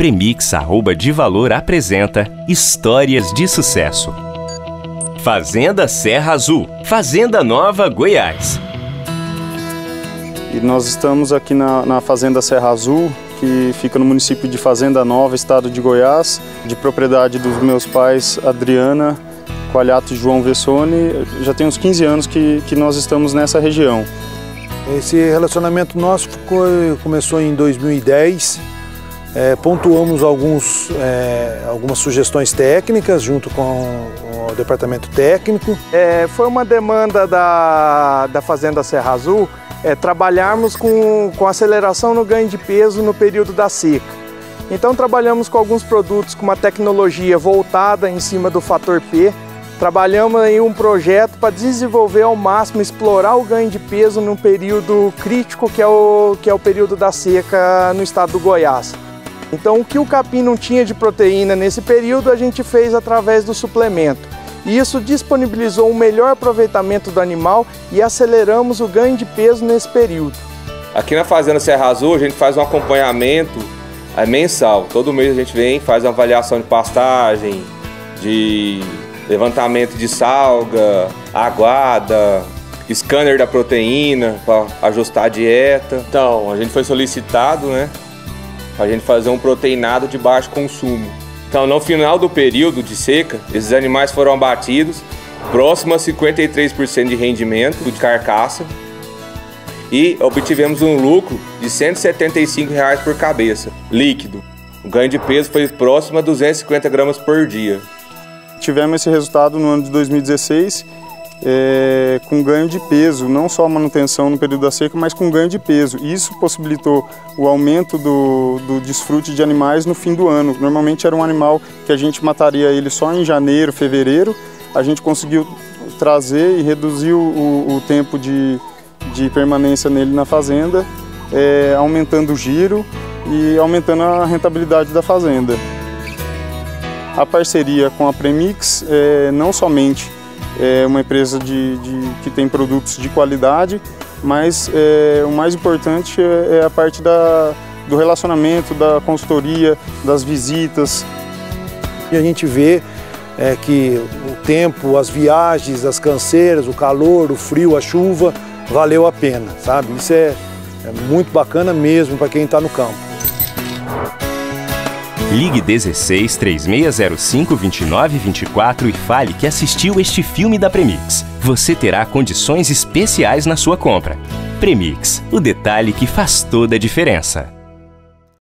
Premix arroba de valor apresenta Histórias de Sucesso. Fazenda Serra Azul, Fazenda Nova Goiás. E nós estamos aqui na, na Fazenda Serra Azul, que fica no município de Fazenda Nova, estado de Goiás, de propriedade dos meus pais Adriana Coalhato e João Vessone. Já tem uns 15 anos que, que nós estamos nessa região. Esse relacionamento nosso ficou, começou em 2010 é, pontuamos alguns, é, algumas sugestões técnicas junto com o departamento técnico. É, foi uma demanda da, da Fazenda Serra Azul é, trabalharmos com, com aceleração no ganho de peso no período da seca. Então trabalhamos com alguns produtos com uma tecnologia voltada em cima do fator P. Trabalhamos em um projeto para desenvolver ao máximo, explorar o ganho de peso num período crítico que é o, que é o período da seca no estado do Goiás. Então, o que o capim não tinha de proteína nesse período, a gente fez através do suplemento. E isso disponibilizou um melhor aproveitamento do animal e aceleramos o ganho de peso nesse período. Aqui na Fazenda Serra Azul, a gente faz um acompanhamento é, mensal. Todo mês a gente vem, faz uma avaliação de pastagem, de levantamento de salga, aguada, scanner da proteína para ajustar a dieta. Então, a gente foi solicitado, né, a gente fazer um proteinado de baixo consumo. Então, no final do período de seca, esses animais foram abatidos, próximo a 53% de rendimento de carcaça, e obtivemos um lucro de 175 reais por cabeça, líquido. O ganho de peso foi próximo a 250 gramas por dia. Tivemos esse resultado no ano de 2016 é, com ganho de peso, não só manutenção no período da seca, mas com ganho de peso. Isso possibilitou o aumento do, do desfrute de animais no fim do ano. Normalmente era um animal que a gente mataria ele só em janeiro, fevereiro. A gente conseguiu trazer e reduzir o, o tempo de, de permanência nele na fazenda, é, aumentando o giro e aumentando a rentabilidade da fazenda. A parceria com a Premix é, não somente é uma empresa de, de, que tem produtos de qualidade, mas é, o mais importante é, é a parte da, do relacionamento, da consultoria, das visitas. E a gente vê é, que o tempo, as viagens, as canseiras, o calor, o frio, a chuva, valeu a pena, sabe? Isso é, é muito bacana mesmo para quem está no campo. Ligue 16 3605 2924 e fale que assistiu este filme da Premix. Você terá condições especiais na sua compra. Premix, o detalhe que faz toda a diferença.